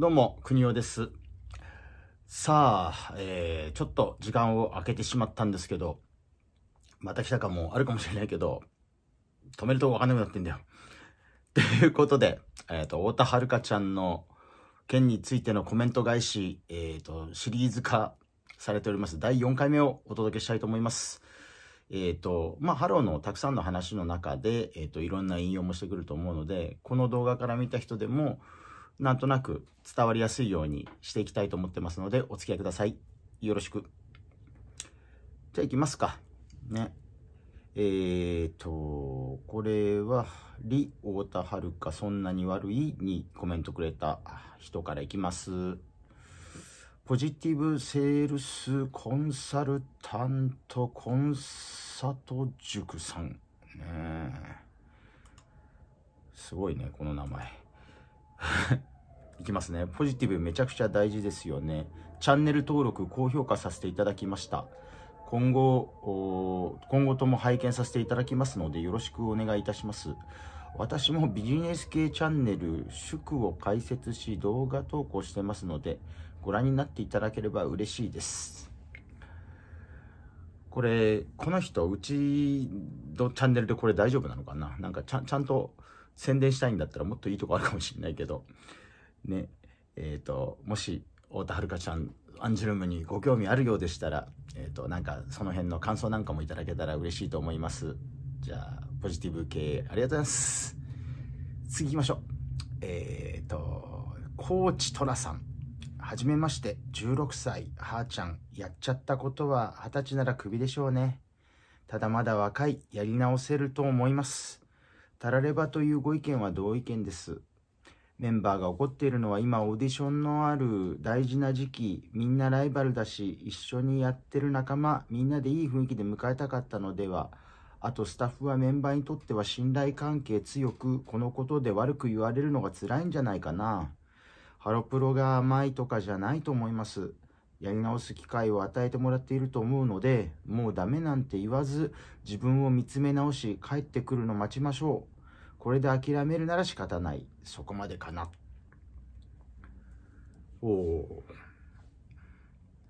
どうも、国尾です。さあ、えー、ちょっと時間を空けてしまったんですけど、また来たかもあるかもしれないけど、止めるとこわかんなくなってんだよ。ということで、えっ、と、太田遥香ちゃんの件についてのコメント返し、えっ、と、シリーズ化されております。第4回目をお届けしたいと思います。えっ、と、まあ、ハローのたくさんの話の中で、えっ、と、いろんな引用もしてくると思うので、この動画から見た人でも、なんとなく伝わりやすいようにしていきたいと思ってますので、お付き合いください。よろしく。じゃあ行きますか。ね。えーと、これは、李太田遥そんなに悪いにコメントくれた人からいきます。ポジティブセールスコンサルタントコンサト塾さん。ねすごいね、この名前。いきますね。ポジティブめちゃくちゃ大事ですよね。チャンネル登録、高評価させていただきました。今後、今後とも拝見させていただきますので、よろしくお願いいたします。私もビジネス系チャンネル、祝を開設し、動画投稿してますので、ご覧になっていただければ嬉しいです。これ、この人、うちのチャンネルでこれ大丈夫なのかな？なんかちゃちゃんと宣伝したいんだったらもっといいとこあるかもしれないけど、ね、えっ、と、もし、太田遥ちゃん、アンジュルムにご興味あるようでしたら、えっ、と、なんか、その辺の感想なんかもいただけたら嬉しいと思います。じゃあ、ポジティブ系、ありがとうございます。次行きましょう。えっ、と、コーチトラさん。はじめまして、16歳、はーちゃん。やっちゃったことは二十歳ならクビでしょうね。ただまだ若い、やり直せると思います。たらればというご意見は同意見です。メンバーが怒っているのは今オーディションのある大事な時期、みんなライバルだし、一緒にやってる仲間、みんなでいい雰囲気で迎えたかったのでは。あとスタッフはメンバーにとっては信頼関係強く、このことで悪く言われるのが辛いんじゃないかな。ハロプロが甘いとかじゃないと思います。やり直す機会を与えてもらっていると思うので、もうダメなんて言わず、自分を見つめ直し、帰ってくるの待ちましょう。これで諦めるなら仕方ない。そこまでかな。おお。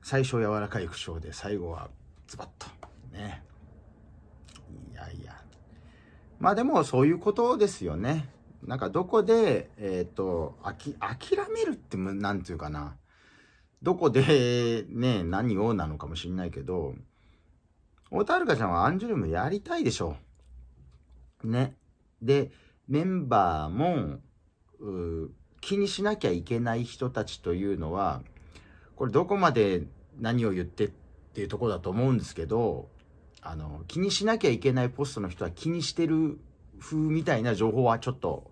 最初柔らかい口調で、最後はズバッと。ね。いやいや。まあでもそういうことですよね。なんかどこで、えっ、と、あき、諦めるってむ、なんていうかな。どこでね、何をなのかもしれないけど、太田遥ちゃんはアンジュルムやりたいでしょう。ね。で、メンバーも、気にしなきゃいけない人たちというのは、これどこまで何を言ってっていうとこだと思うんですけど、あの、気にしなきゃいけないポストの人は気にしてる風みたいな情報はちょっと、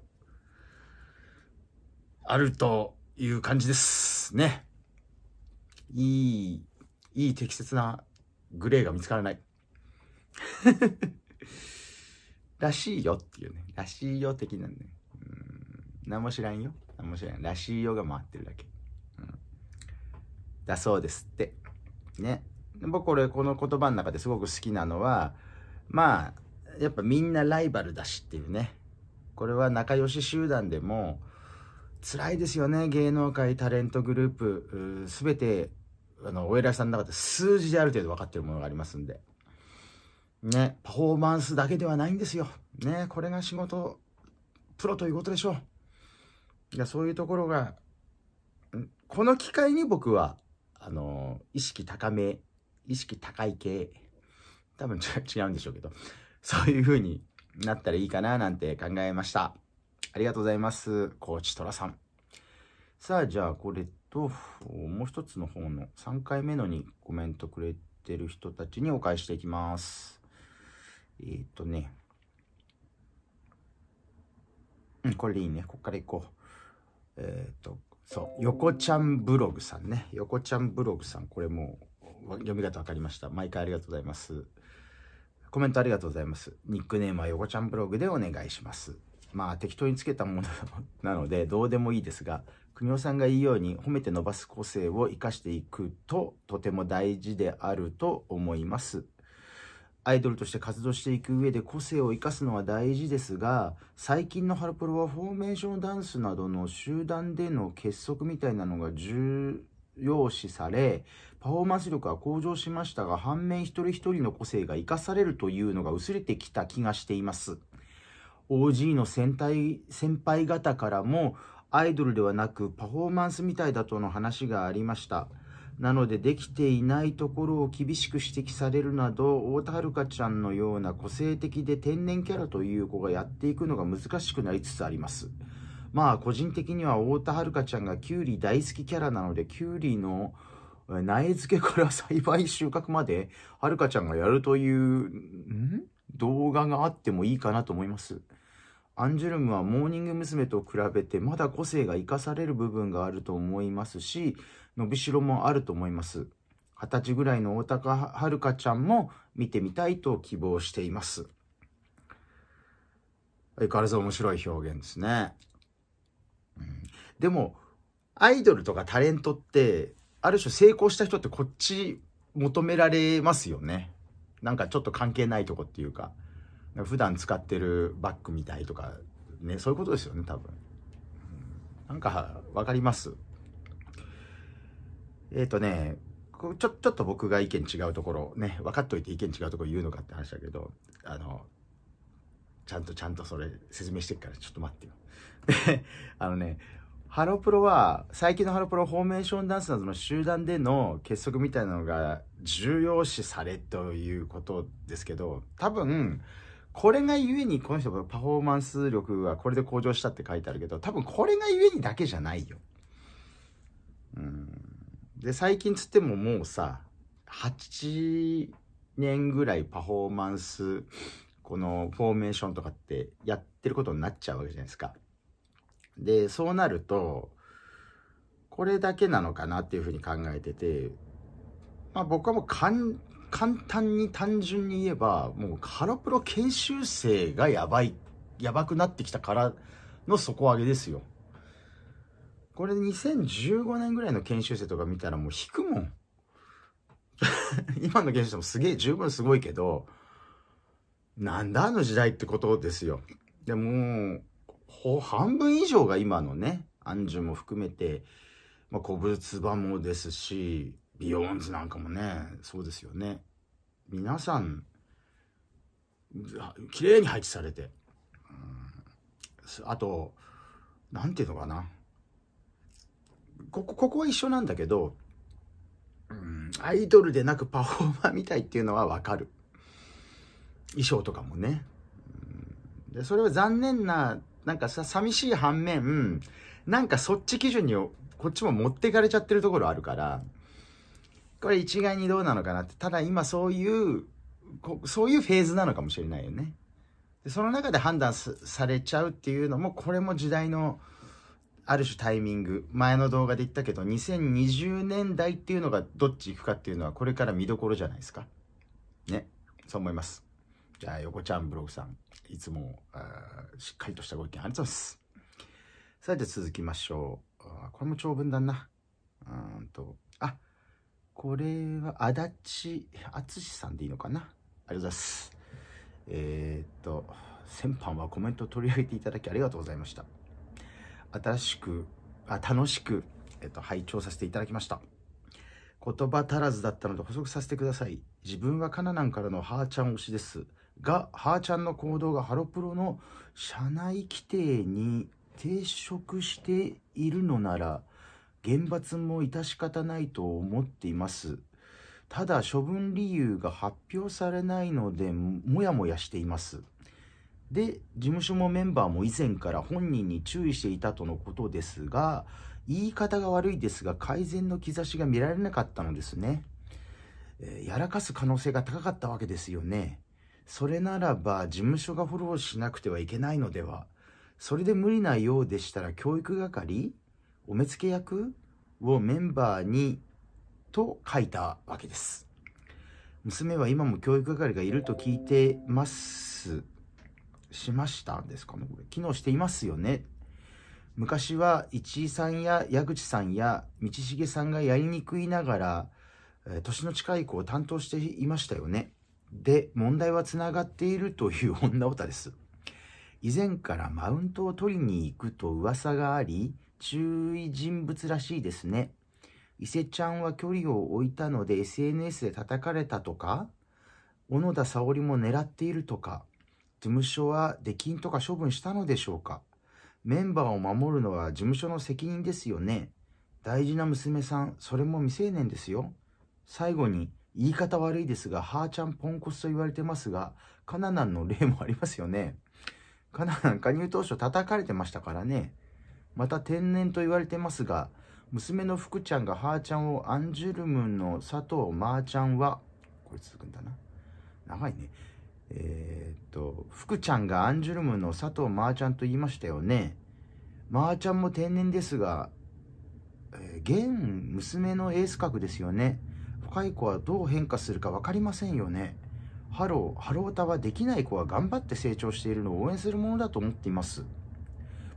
あるという感じです。ね。いい、いい適切なグレーが見つからない。らしいよっていうね。らしいよ的なね。うん。何も知らんよ。何も知らん。らしいよが回ってるだけ。うん。だそうですって。ね。僕これ、この言葉の中ですごく好きなのは、まあ、やっぱみんなライバルだしっていうね。これは仲良し集団でも、辛いですよね。芸能界、タレントグループ、すべて、あの、お偉いさんの中で数字である程度分かってるものがありますんで。ね、パフォーマンスだけではないんですよ。ね、これが仕事、プロということでしょう。いや、そういうところが、この機会に僕は、あの、意識高め、意識高い系、多分違うんでしょうけど、そういう風になったらいいかななんて考えました。ありがとうございます。コーチトラさん。さあ、じゃあこれと、もう一つの方の3回目のにコメントくれてる人たちにお返していきます。えーっとね。うん、これでいいね。こっから行こう。えーっと、そう、横ちゃんブログさんね。横ちゃんブログさん。これもう読み方わかりました。毎回ありがとうございます。コメントありがとうございます。ニックネームは横ちゃんブログでお願いします。まあ適当につけたものなのでどうでもいいですが、国尾さんが言うように褒めて伸ばす個性を生かしていくととても大事であると思います。アイドルとして活動していく上で個性を生かすのは大事ですが最近のハロプロはフォーメーションダンスなどの集団での結束みたいなのが重要視されパフォーマンス力は向上しましたが反面一人一人の個性が生かされるというのが薄れてきた気がしています OG の先輩先輩方からもアイドルではなくパフォーマンスみたいだとの話がありました。なのでできていないところを厳しく指摘されるなど太田遥ちゃんのような個性的で天然キャラという子がやっていくのが難しくなりつつあります。まあ個人的には太田遥ちゃんがキュウリ大好きキャラなのでキュウリの苗付けから栽培収穫まではるかちゃんがやるというん？動画があってもいいかなと思います。アンジュルムはモーニング娘。と比べてまだ個性が生かされる部分があると思いますし伸びしろもあると思います。二十歳ぐらいの大高遥ちゃんも見てみたいと希望しています。相変わらず面白い表現ですね。うん、でも、アイドルとかタレントって、ある種成功した人ってこっち求められますよね。なんかちょっと関係ないとこっていうか、普段使ってるバッグみたいとか、ね、そういうことですよね、多分。なんかわかります。えっ、ー、とね、ちょ、ちょっと僕が意見違うところ、ね、分かっといて意見違うところ言うのかって話だけど、あの、ちゃんとちゃんとそれ説明してっからちょっと待ってよ。あのね、ハロプロは、最近のハロプロフォーメーションダンスなどの集団での結束みたいなのが重要視されということですけど、多分、これがゆえにこの人パフォーマンス力がこれで向上したって書いてあるけど、多分これがゆえにだけじゃないよ。うん。で、最近つってももうさ、8年ぐらいパフォーマンス、このフォーメーションとかってやってることになっちゃうわけじゃないですか。で、そうなると、これだけなのかなっていうふうに考えてて、まあ僕はもう簡単に単純に言えば、もうハロプロ研修生がやばい、やばくなってきたからの底上げですよ。これ2015年ぐらいの研修生とか見たらもう引くもん。今の研修生もすげえ十分すごいけど、なんだあの時代ってことですよ。でも、半分以上が今のね、アンジュも含めて、まあ、こぶつばもですし、ビヨーンズなんかもね、そうですよね。皆さん、綺麗に配置されて、うん、あと、なんていうのかな。ここ、ここは一緒なんだけど、うん、アイドルでなくパフォーマーみたいっていうのはわかる。衣装とかもね。うん、で、それは残念な、なんかさ、寂しい反面、なんかそっち基準にこっちも持っていかれちゃってるところあるから、これ一概にどうなのかなって。ただ今そういう、そういうフェーズなのかもしれないよね。でその中で判断されちゃうっていうのも、これも時代の、ある種タイミング前の動画で言ったけど2020年代っていうのがどっち行くかっていうのはこれから見どころじゃないですか。ね。そう思います。じゃあ横ちゃんブログさんいつもしっかりとしたご意見ありがとうございます。さて続きましょう。これも長文だな。うんとこれは足立淳さんでいいのかな？ありがとうございますえー、っと先般はコメントを取り上げていただきありがとうございました新しく、あ楽しく、えっと、拝聴させていただきました。言葉足らずだったので補足させてください。自分はカナナンからのハーちゃん推しです。が、ハーちゃんの行動がハロプロの社内規定に抵触しているのなら、厳罰も致し方ないと思っています。ただ処分理由が発表されないのでもやもやしています。で事務所もメンバーも以前から本人に注意していたとのことですが言い方が悪いですが改善の兆しが見られなかったのですね、えー、やらかす可能性が高かったわけですよねそれならば事務所がフォローしなくてはいけないのではそれで無理なようでしたら教育係お目付け役をメンバーにと書いたわけです娘は今も教育係がいると聞いてますしましたんですかねこれ。機能していますよね。昔は市井さんや矢口さんや道重さんがやりにくいながら、年の近い子を担当していましたよね。で問題はつながっているという女歌です。以前からマウントを取りに行くと噂があり、注意人物らしいですね。伊勢ちゃんは距離を置いたので SNS で叩かれたとか、小野田沙織も狙っているとか、事務所は出禁とか処分したのでしょうかメンバーを守るのは事務所の責任ですよね。大事な娘さん、それも未成年ですよ。最後に、言い方悪いですが、はーちゃんポンコツと言われてますが、カナナンの例もありますよね。カナナン加入当初叩かれてましたからね。また天然と言われてますが、娘の福ちゃんがはーちゃんをアンジュルムの佐藤まーちゃんは、これ続くんだな。長いね。えー、っと、福ちゃんがアンジュルムの佐藤まーちゃんと言いましたよね。まーちゃんも天然ですが、えー、現娘のエース格ですよね。若い子はどう変化するか分かりませんよね。ハロー、ハロヲタはできない子は頑張って成長しているのを応援するものだと思っています。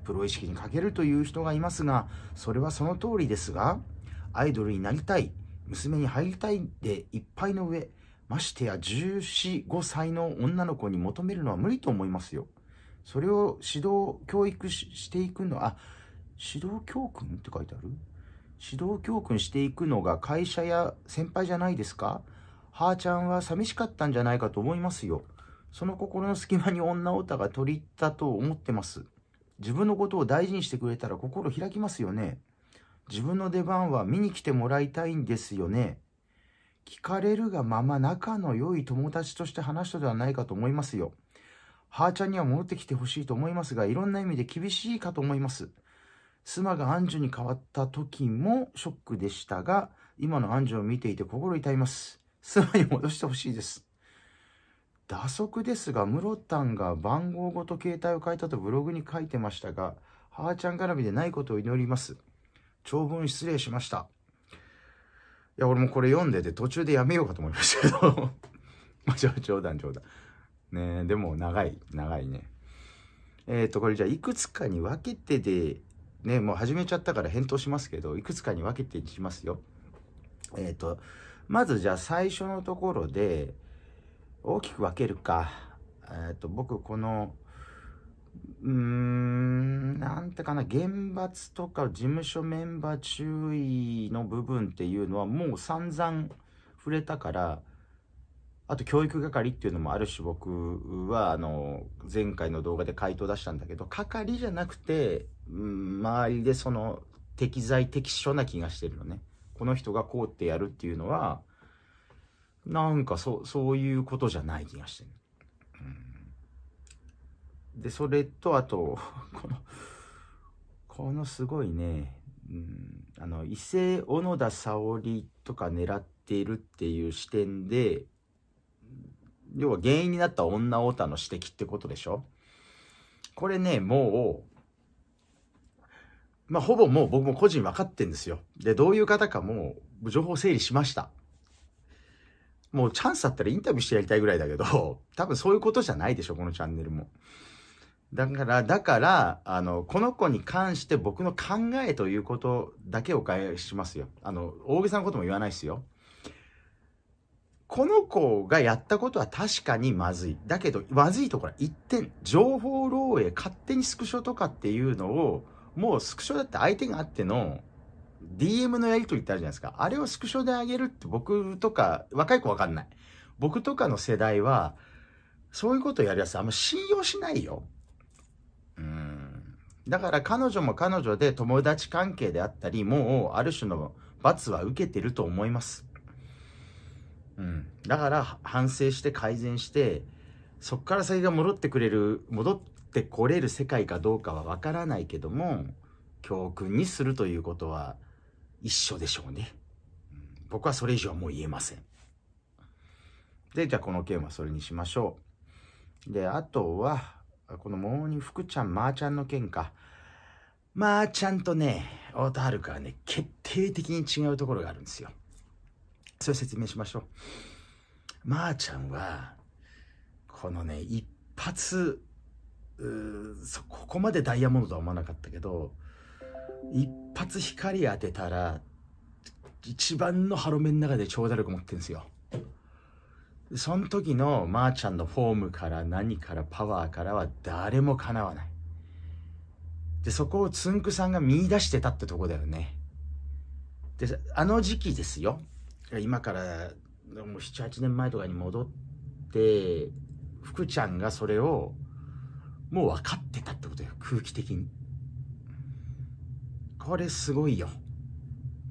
プロ意識に欠けるという人がいますが、それはその通りですが、アイドルになりたい、娘に入りたいでいっぱいの上、ましてや14、5歳の女の子に求めるのは無理と思いますよ。それを指導、教育していくのは、あ、指導教訓って書いてある？指導教訓していくのが会社や先輩じゃないですか？はーちゃんは寂しかったんじゃないかと思いますよ。その心の隙間に女オタが取り入ったと思ってます。自分のことを大事にしてくれたら心開きますよね。自分の出番は見に来てもらいたいんですよね。聞かれるがまま仲の良い友達として話したではないかと思いますよ。はーちゃんには戻ってきてほしいと思いますが、いろんな意味で厳しいかと思います。妻がアンジュに変わった時もショックでしたが、今のアンジュを見ていて心痛います。妻に戻してほしいです。打足ですが、ムロタンが番号ごと携帯を変えたとブログに書いてましたが、はーちゃん絡みでないことを祈ります。長文失礼しました。いや、俺もこれ読んでて途中でやめようかと思いましたけど まあ、冗談冗談。ねでも長い、長いね。えっ、ー、と、これじゃあいくつかに分けてで、ね、もう始めちゃったから返答しますけど、いくつかに分けてしますよ。えっ、ー、と、まずじゃあ最初のところで、大きく分けるか。えっ、ー、と、僕この、うーん、なんてかな、厳罰とか事務所メンバー注意の部分っていうのはもう散々触れたから、あと教育係っていうのもある種僕はあの前回の動画で回答出したんだけど係じゃなくて、うん、周りでその適材適所な気がしてるのねこの人がこうってやるっていうのはなんかそそういうことじゃない気がしてる、うんで、それと、あと、この、このすごいね、うん、あの、伊勢小野田沙織とか狙っているっていう視点で、要は原因になった女オタの指摘ってことでしょ？これね、もう、まあ、ほぼもう僕も個人分かってんですよ。で、どういう方かも情報整理しました。もうチャンスあったらインタビューしてやりたいぐらいだけど、多分そういうことじゃないでしょ、このチャンネルも。だから、だから、あの、この子に関して僕の考えということだけお返ししますよ。あの、大げさなことも言わないですよ。この子がやったことは確かにまずい。だけど、まずいところは一点、情報漏洩、勝手にスクショとかっていうのを、もうスクショだって相手があっての、DM のやりとりってあるじゃないですか。あれをスクショであげるって僕とか、若い子わかんない。僕とかの世代は、そういうことやるやつあんま信用しないよ。うんだから彼女も彼女で友達関係であったり、もうある種の罰は受けてると思います。うん。だから反省して改善して、そっから先が戻ってくれる、戻ってこれる世界かどうかはわからないけども、教訓にするということは一緒でしょうね。僕はそれ以上はもう言えません。で、じゃあこの件はそれにしましょう。で、あとは、このモーニング福ちゃん、まー、ちゃんの件か。まあ、ちゃんとね、太田遥はね、決定的に違うところがあるんですよ。それ説明しましょう。まー、あ、ちゃんは、このね、一発、ここまでダイヤモンドとは思わなかったけど、一発光当てたら、一番のハロメンの中で長打力持ってるんですよ。その時のまーちゃんのフォームから何からパワーからは誰もかなわない。でそこをつんくさんが見出してたってとこだよね。であの時期ですよ。今から78年前とかに戻って福ちゃんがそれをもう分かってたってことよ空気的に。これすごいよ、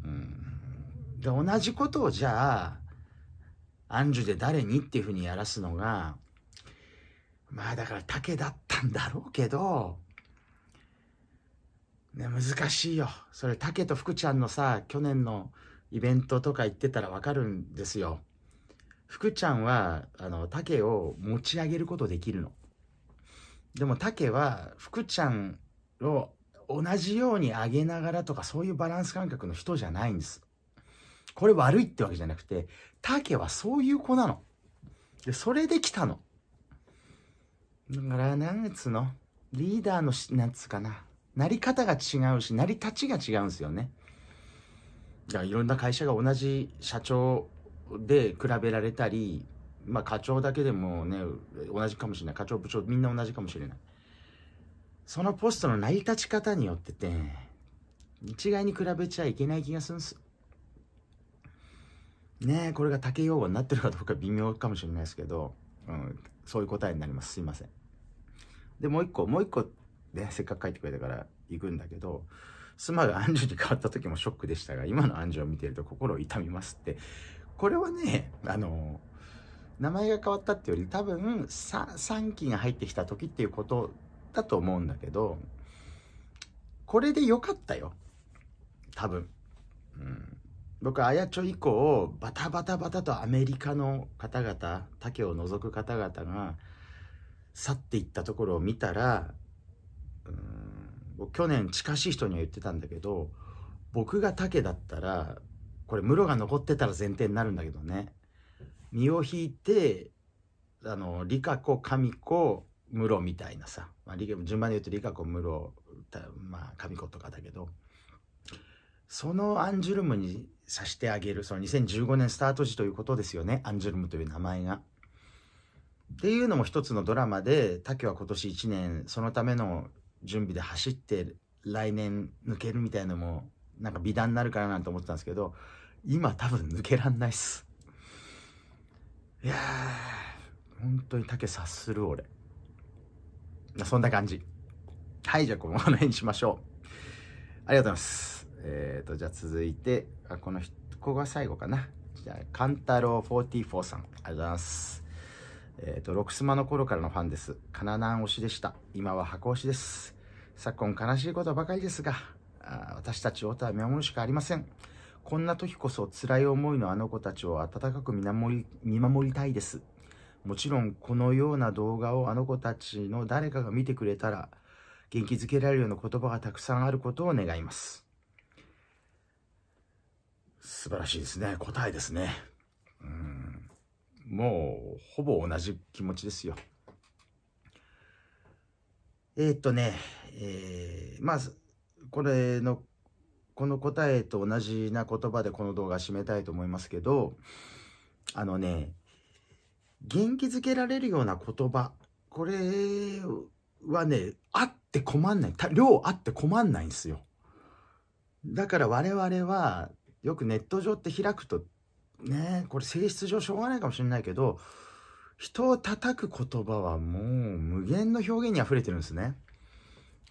うん、で同じことをじゃあアンジュで誰にっていうふうにやらすのがまあだから竹だったんだろうけどね難しいよ。それ竹と福ちゃんのさ去年のイベントとか行ってたら分かるんですよ。福ちゃんはあの竹を持ち上げることできるの。でも竹は福ちゃんを同じように上げながらとかそういうバランス感覚の人じゃないんです。これ悪いってわけじゃなくて竹はそういう子なの。でそれで来たの。だから何つの？リーダーのしなんつうかな。なり方が違うし成り立ちが違うんですよね。だからいろんな会社が同じ社長で比べられたり、まあ課長だけでもね、同じかもしれない。課長部長みんな同じかもしれない。そのポストの成り立ち方によってて、一概に比べちゃいけない気がするんです。ねえ、これが竹用語になってるかどうか微妙かもしれないですけど、うん、そういう答えになります。すいません。で、もう一個、もう一個、ね、せっかく書いてくれたから行くんだけど、妻がアンジュに変わった時もショックでしたが、今のアンジュを見てると心を痛みますって、これはね、あの、名前が変わったっていうより多分3期が入ってきた時っていうことだと思うんだけど、これで良かったよ。多分。うん、僕、あやちょ以降、バタバタバタとアメリカの方々、竹を除く方々が去っていったところを見たら、うん、去年近しい人には言ってたんだけど、僕が竹だったらこれ室が残ってたら前提になるんだけどね身を引いてあの理香子神子室みたいなさ、まあ、順番で言うと理香子室まあ神子とかだけどそのアンジュルムにさしてあげるその2015年スタート時ということですよねアンジュルムという名前が。っていうのも一つのドラマで竹は今年1年そのための準備で走って来年抜けるみたいのもなんか美談になるかななんて思ってたんですけど今多分抜けらんないっす。いやー、本当に竹察する俺。そんな感じ。はい、じゃあこの辺にしましょう。ありがとうございます。えっ、ー、と、じゃあ続いて、あこの人、ここが最後かな。じゃあ、カンタロウ44さん。ありがとうございます。えっ、ー、と、ロクスマの頃からのファンです。カナナン推しでした。今は箱推しです。昨今悲しいことばかりですが、あ私たちをは見守るしかありません。こんな時こそ辛い思いのあの子たちを温かく見守り見守りたいです。もちろんこのような動画をあの子たちの誰かが見てくれたら元気づけられるような言葉がたくさんあることを願います。素晴らしいですね。答えですね。うんもうほぼ同じ気持ちですよ。えー、っとね、えー、まずこれのこの答えと同じな言葉でこの動画締めたいと思いますけど、あのね、元気づけられるような言葉、これはね、あって困んない。量あって困んないんですよ。だから我々は、よくネット上って開くと、ね、これ性質上しょうがないかもしれないけど、人を叩く言葉はもう無限の表現に溢れてるんですね。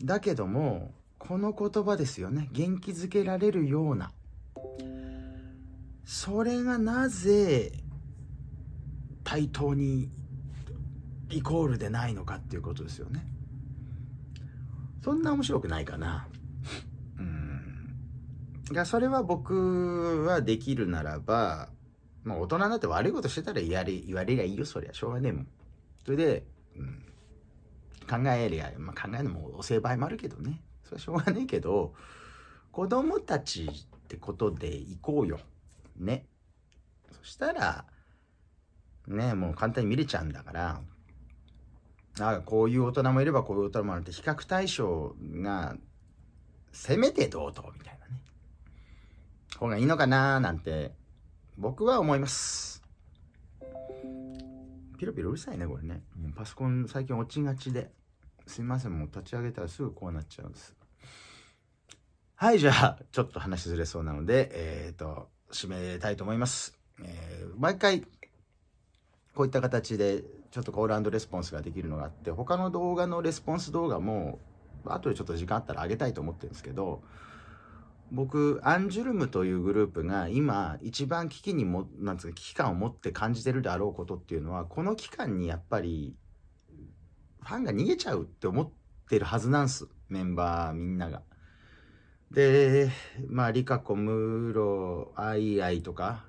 だけども、この言葉ですよね元気づけられるようなそれがなぜ対等にイコールでないのかっていうことですよね。そんな面白くないかな。うん。がそれは僕はできるならばまあ大人になって悪いことしてたら言われ言われりゃいいよそりゃしょうがねえもん。それで、うん、考えりゃ、まあ、考えるのも遅い場合もあるけどね。それはしょうがねえけど、子供たちってことで行こうよ。ね。そしたら、ね、もう簡単に見れちゃうんだから、あこういう大人もいればこういう大人もあるって比較対象が、せめてどうと、みたいなね。方がいいのかななんて、僕は思います。ピロピロうるさいね、これね。もうパソコン最近落ちがちで。すいません、もう立ち上げたらすぐこうなっちゃうんです。はい、じゃあ、ちょっと話ずれそうなので、えっ、ー、と、締めたいと思います。えー、毎回、こういった形で、ちょっとコールレスポンスができるのがあって、他の動画のレスポンス動画も、後でちょっと時間あったら上げたいと思ってるんですけど、僕、アンジュルムというグループが今一番危機にも、なんですか、危機感を持って感じてるであろうことっていうのは、この期間にやっぱり、ファンが逃げちゃうって思ってるはずなんす。メンバーみんなが。で、まあ、リカコ、ムロ、アイアイとか、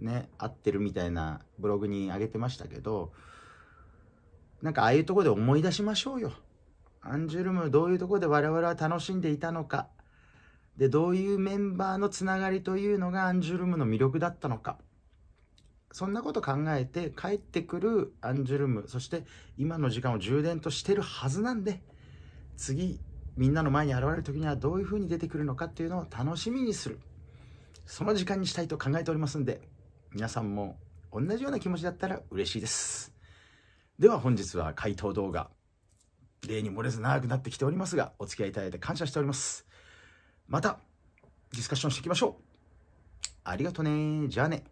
ね、合ってるみたいなブログに上げてましたけど、なんかああいうとこで思い出しましょうよ。アンジュルムどういうとこで我々は楽しんでいたのか。で、どういうメンバーのつながりというのがアンジュルムの魅力だったのか。そんなこと考えて帰ってくるアンジュルム、そして今の時間を充電としてるはずなんで、次、みんなの前に現れる時にはどういう風に出てくるのかっていうのを楽しみにする。その時間にしたいと考えておりますんで、皆さんも同じような気持ちだったら嬉しいです。では本日は回答動画、例に漏れず長くなってきておりますが、お付き合いいただいて感謝しております。またディスカッションしていきましょう。ありがとね。じゃあね。